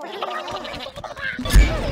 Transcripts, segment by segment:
Oh, my God.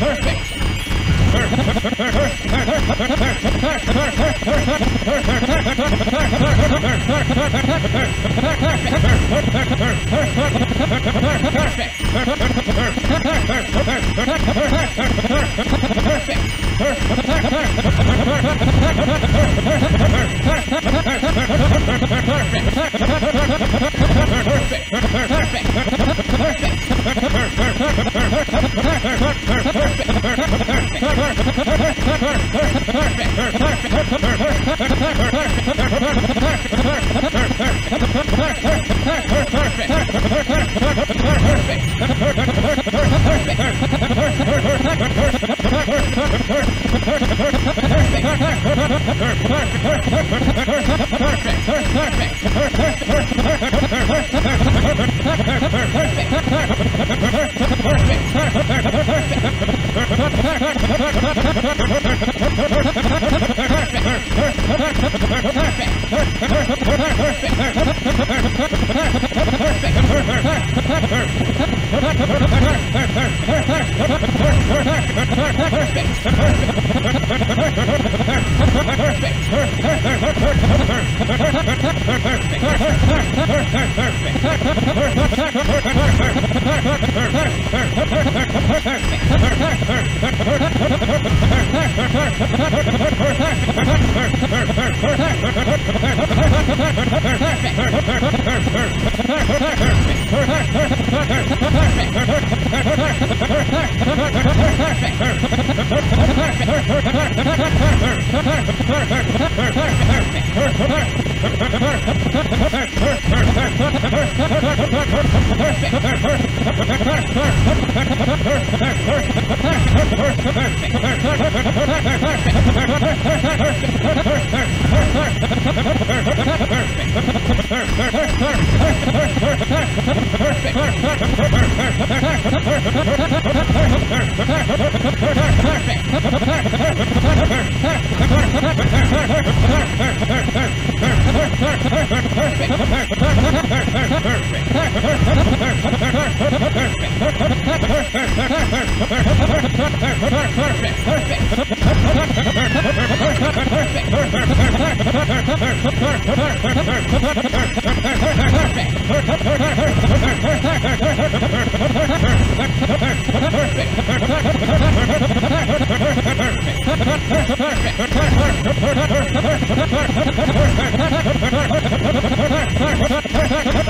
Perfect. Perfect. Perfect perfect. Perfect. Perfect